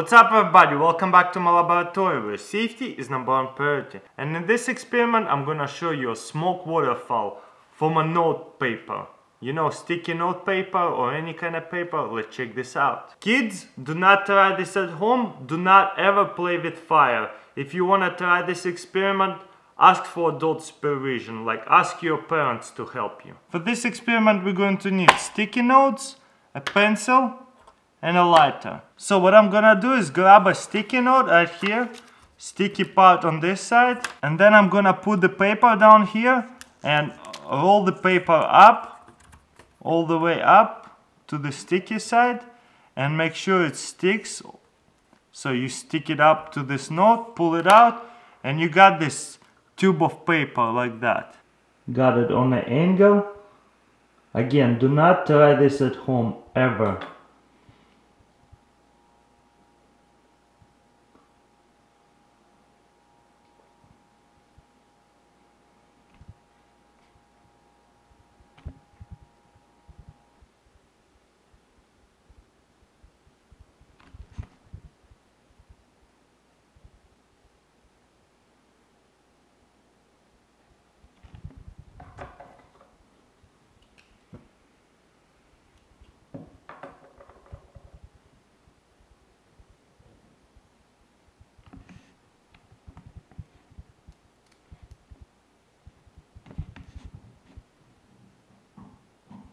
What's up everybody, welcome back to my laboratory where safety is number one priority. And in this experiment I'm gonna show you a smoke waterfall from a note paper. You know, sticky note paper or any kind of paper, let's check this out. Kids, do not try this at home, do not ever play with fire. If you wanna try this experiment, ask for adult supervision, like ask your parents to help you. For this experiment we're going to need sticky notes, a pencil, and a lighter. So what I'm gonna do is grab a sticky note right here, sticky part on this side, and then I'm gonna put the paper down here and roll the paper up, all the way up to the sticky side, and make sure it sticks. So you stick it up to this note, pull it out, and you got this tube of paper like that. Got it on an angle. Again, do not try this at home ever.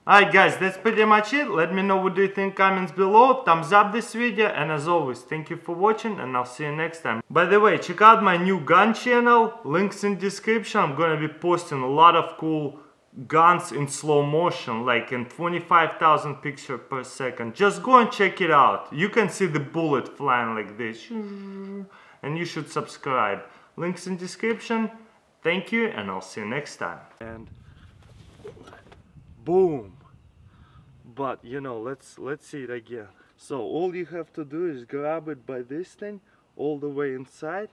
Alright guys, that's pretty much it. Let me know what do you think comments below. Thumbs up this video and as always, thank you for watching and I'll see you next time. By the way, check out my new gun channel. Links in description. I'm gonna be posting a lot of cool guns in slow motion, like in 25,000 pictures per second. Just go and check it out. You can see the bullet flying like this. And you should subscribe. Links in description. Thank you and I'll see you next time. And boom but you know let's let's see it again. So all you have to do is grab it by this thing all the way inside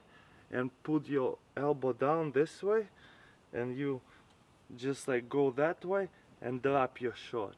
and put your elbow down this way and you just like go that way and drop your shot